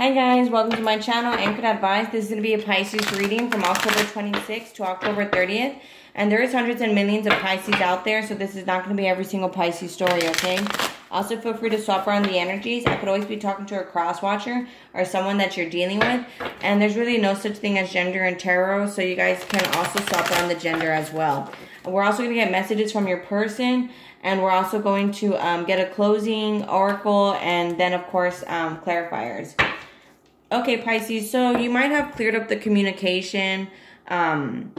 Hi guys, welcome to my channel, Anchored Advice. This is going to be a Pisces reading from October 26th to October 30th. And there is hundreds and millions of Pisces out there, so this is not going to be every single Pisces story, okay? Also, feel free to swap around the energies. I could always be talking to a cross watcher or someone that you're dealing with. And there's really no such thing as gender in tarot, so you guys can also swap around the gender as well. We're also going to get messages from your person, and we're also going to um, get a closing oracle, and then, of course, um, clarifiers. Okay, Pisces, so you might have cleared up the communication um,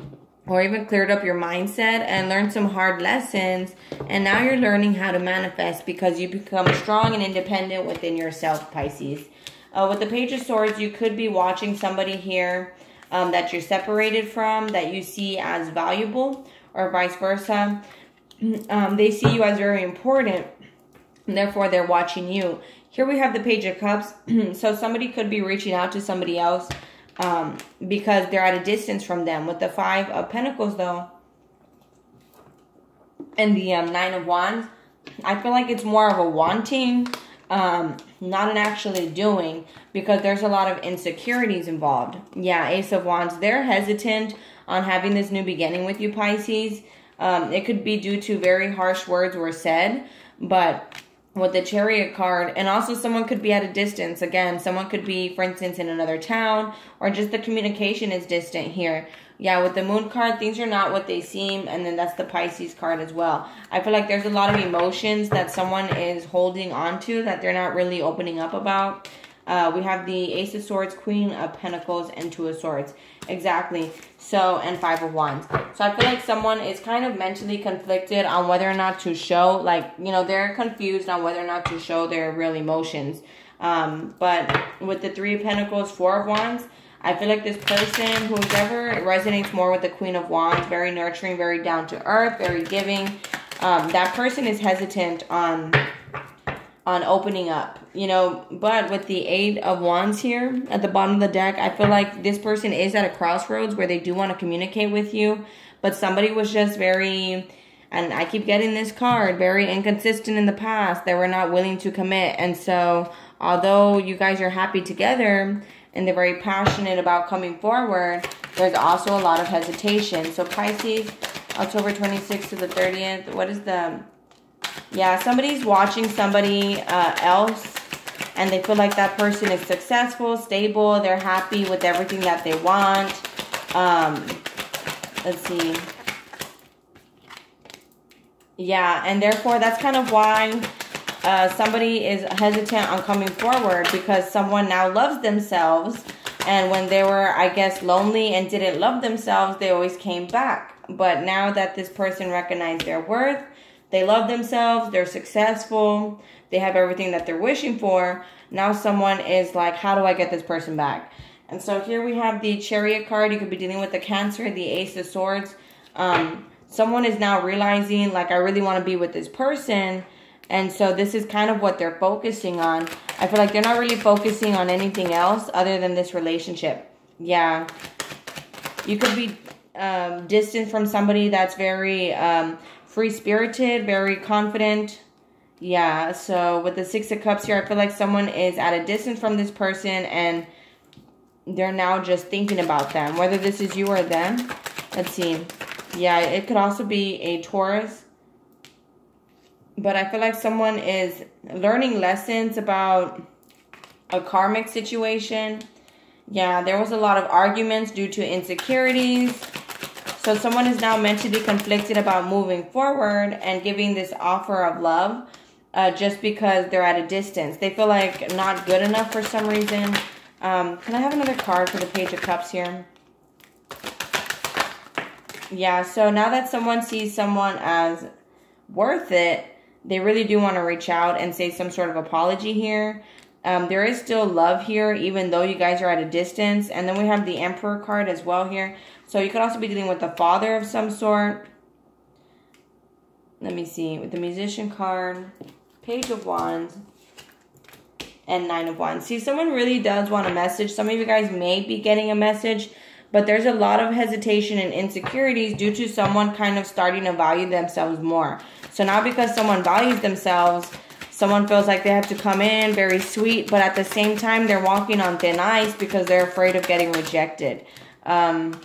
or even cleared up your mindset and learned some hard lessons. And now you're learning how to manifest because you become strong and independent within yourself, Pisces. Uh, with the Page of Swords, you could be watching somebody here um, that you're separated from that you see as valuable or vice versa. Um, they see you as very important, and therefore they're watching you. Here we have the Page of Cups. so somebody could be reaching out to somebody else um, because they're at a distance from them. With the Five of Pentacles, though, and the um, Nine of Wands, I feel like it's more of a wanting, um, not an actually doing, because there's a lot of insecurities involved. Yeah, Ace of Wands, they're hesitant on having this new beginning with you, Pisces. Um, it could be due to very harsh words were said, but with the chariot card and also someone could be at a distance. Again someone could be for instance in another town or just the communication is distant here. Yeah with the moon card things are not what they seem and then that's the pisces card as well. I feel like there's a lot of emotions that someone is holding on to that they're not really opening up about uh, we have the Ace of Swords, Queen of Pentacles, and Two of Swords. Exactly. So, and Five of Wands. So I feel like someone is kind of mentally conflicted on whether or not to show, like, you know, they're confused on whether or not to show their real emotions. Um, but with the Three of Pentacles, Four of Wands, I feel like this person, whoever resonates more with the Queen of Wands, very nurturing, very down to earth, very giving. Um, that person is hesitant on on opening up, you know. But with the Eight of Wands here at the bottom of the deck, I feel like this person is at a crossroads where they do want to communicate with you, but somebody was just very, and I keep getting this card, very inconsistent in the past. They were not willing to commit. And so, although you guys are happy together and they're very passionate about coming forward, there's also a lot of hesitation. So, Pisces, October 26th to the 30th, what is the yeah, somebody's watching somebody uh, else and they feel like that person is successful, stable, they're happy with everything that they want. Um, let's see. Yeah, and therefore that's kind of why uh, somebody is hesitant on coming forward because someone now loves themselves. And when they were, I guess, lonely and didn't love themselves, they always came back. But now that this person recognized their worth, they love themselves, they're successful, they have everything that they're wishing for. Now someone is like, how do I get this person back? And so here we have the chariot card. You could be dealing with the cancer, the ace of swords. Um, someone is now realizing like, I really want to be with this person. And so this is kind of what they're focusing on. I feel like they're not really focusing on anything else other than this relationship. Yeah. You could be um, distant from somebody that's very um, free spirited, very confident. Yeah, so with the Six of Cups here, I feel like someone is at a distance from this person and they're now just thinking about them. Whether this is you or them. Let's see. Yeah, it could also be a Taurus. But I feel like someone is learning lessons about a karmic situation. Yeah, there was a lot of arguments due to insecurities so someone is now meant to be conflicted about moving forward and giving this offer of love uh, just because they're at a distance. They feel like not good enough for some reason. Um, can I have another card for the Page of Cups here? Yeah, so now that someone sees someone as worth it, they really do want to reach out and say some sort of apology here. Um, there is still love here, even though you guys are at a distance. And then we have the Emperor card as well here. So you could also be dealing with a father of some sort. Let me see. With the Musician card, Page of Wands, and Nine of Wands. See, someone really does want a message. Some of you guys may be getting a message. But there's a lot of hesitation and insecurities due to someone kind of starting to value themselves more. So now because someone values themselves Someone feels like they have to come in very sweet, but at the same time, they're walking on thin ice because they're afraid of getting rejected. Um,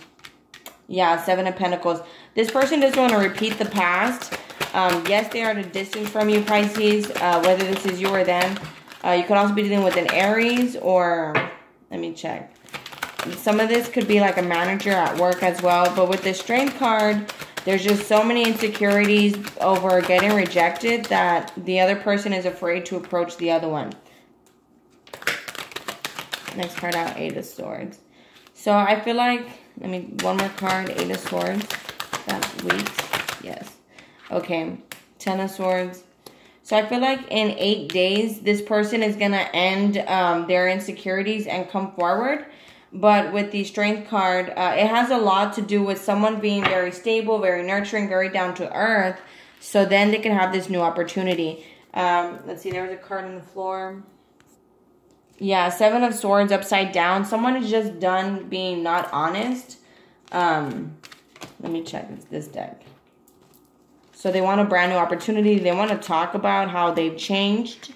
yeah, Seven of Pentacles. This person doesn't want to repeat the past. Um, yes, they are at a distance from you, Pisces, uh, whether this is you or them. Uh, you could also be dealing with an Aries or, let me check. Some of this could be like a manager at work as well. But with the Strength card, there's just so many insecurities over getting rejected that the other person is afraid to approach the other one. Next card out, Eight of Swords. So I feel like, let me, one more card, Eight of Swords. That weeks, yes. Okay, Ten of Swords. So I feel like in eight days, this person is going to end um, their insecurities and come forward. But with the Strength card, uh, it has a lot to do with someone being very stable, very nurturing, very down to earth. So then they can have this new opportunity. Um, let's see, there was a card on the floor. Yeah, Seven of Swords upside down. Someone is just done being not honest. Um, let me check this deck. So they want a brand new opportunity. They want to talk about how they've changed.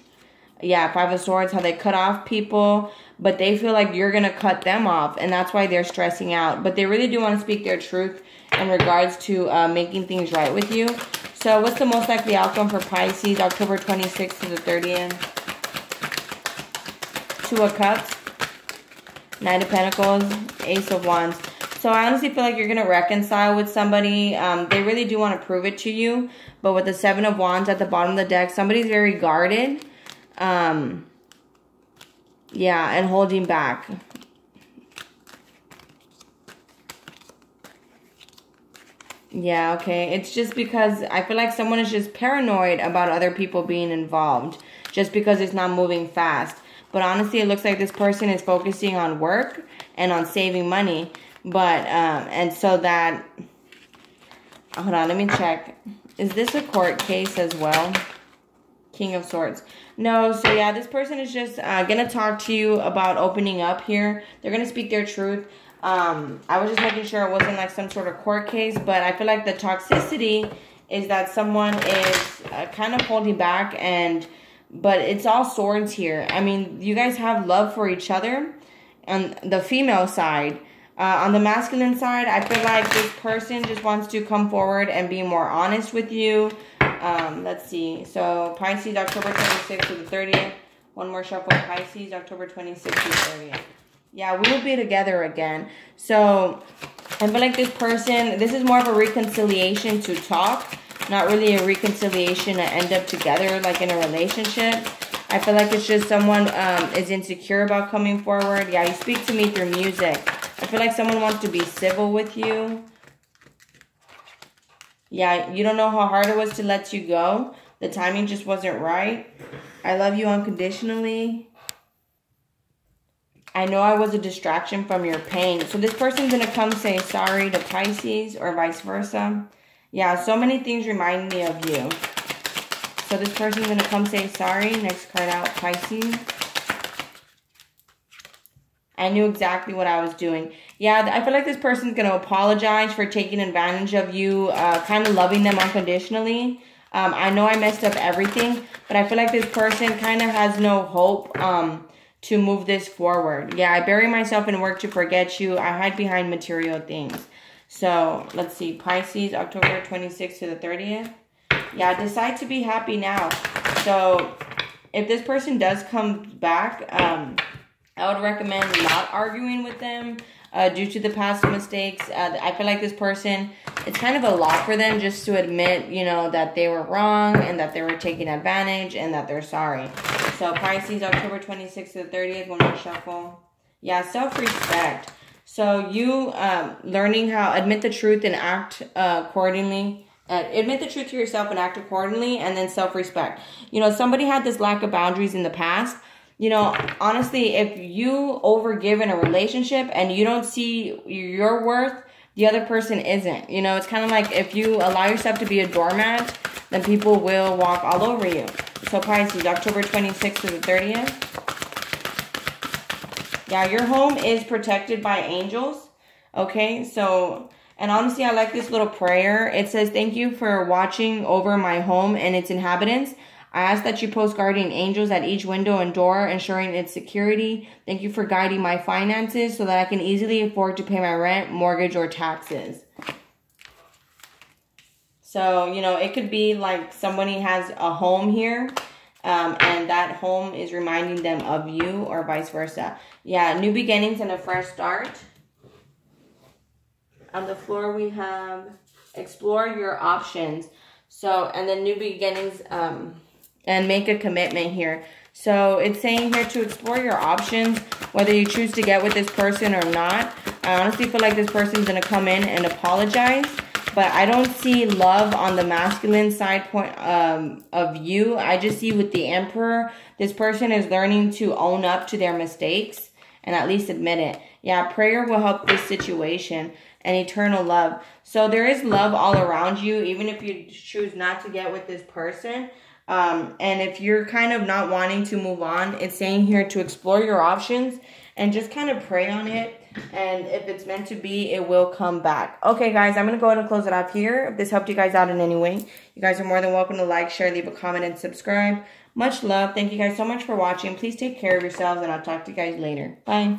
Yeah, Five of Swords, how they cut off people, but they feel like you're going to cut them off, and that's why they're stressing out. But they really do want to speak their truth in regards to uh, making things right with you. So what's the most likely outcome for Pisces, October 26th to the 30th? Two of Cups, Knight of Pentacles, Ace of Wands. So I honestly feel like you're going to reconcile with somebody. Um, they really do want to prove it to you. But with the Seven of Wands at the bottom of the deck, somebody's very guarded. Um, yeah, and holding back. Yeah, okay. It's just because I feel like someone is just paranoid about other people being involved. Just because it's not moving fast. But honestly, it looks like this person is focusing on work and on saving money. But, um, and so that, hold on, let me check. Is this a court case as well? King of Swords. No, so yeah, this person is just uh, going to talk to you about opening up here. They're going to speak their truth. Um, I was just making sure it wasn't like some sort of court case, but I feel like the toxicity is that someone is uh, kind of holding back and, but it's all swords here. I mean, you guys have love for each other on the female side uh, on the masculine side, I feel like this person just wants to come forward and be more honest with you. Um, let's see. So Pisces, October 26th to the 30th. One more shuffle. Pisces, October 26th to the 30th. Yeah, we will be together again. So I feel like this person, this is more of a reconciliation to talk. Not really a reconciliation to end up together like in a relationship. I feel like it's just someone um, is insecure about coming forward. Yeah, you speak to me through music. I feel like someone wants to be civil with you. Yeah, you don't know how hard it was to let you go. The timing just wasn't right. I love you unconditionally. I know I was a distraction from your pain. So this person's going to come say sorry to Pisces or vice versa. Yeah, so many things remind me of you. So this person's going to come say sorry. Next card out, Pisces. I knew exactly what I was doing. Yeah, I feel like this person's going to apologize for taking advantage of you, uh, kind of loving them unconditionally. Um, I know I messed up everything, but I feel like this person kind of has no hope um, to move this forward. Yeah, I bury myself in work to forget you. I hide behind material things. So, let's see. Pisces, October 26th to the 30th. Yeah, decide to be happy now. So, if this person does come back... Um, I would recommend not arguing with them uh, due to the past mistakes. Uh, I feel like this person, it's kind of a lot for them just to admit, you know, that they were wrong and that they were taking advantage and that they're sorry. So Pisces, October 26th to the 30th, one more shuffle. Yeah, self-respect. So you um, learning how admit the truth and act uh, accordingly. Uh, admit the truth to yourself and act accordingly, and then self-respect. You know, somebody had this lack of boundaries in the past you know, honestly, if you overgive in a relationship and you don't see your worth, the other person isn't. You know, it's kind of like if you allow yourself to be a doormat, then people will walk all over you. So Pisces, October 26th to the 30th. Yeah, your home is protected by angels. Okay, so, and honestly, I like this little prayer. It says, thank you for watching over my home and its inhabitants. I ask that you post guardian angels at each window and door, ensuring its security. Thank you for guiding my finances so that I can easily afford to pay my rent, mortgage, or taxes. So, you know, it could be like somebody has a home here um, and that home is reminding them of you or vice versa. Yeah, new beginnings and a fresh start. On the floor, we have explore your options. So, and then new beginnings um, and make a commitment here. So it's saying here to explore your options, whether you choose to get with this person or not. I honestly feel like this person's going to come in and apologize. But I don't see love on the masculine side point um, of you. I just see with the emperor, this person is learning to own up to their mistakes and at least admit it. Yeah, prayer will help this situation and eternal love. So there is love all around you, even if you choose not to get with this person. Um, and if you're kind of not wanting to move on, it's saying here to explore your options and just kind of pray on it. And if it's meant to be, it will come back. Okay, guys, I'm going to go ahead and close it off here. If this helped you guys out in any way, you guys are more than welcome to like, share, leave a comment, and subscribe. Much love. Thank you guys so much for watching. Please take care of yourselves, and I'll talk to you guys later. Bye.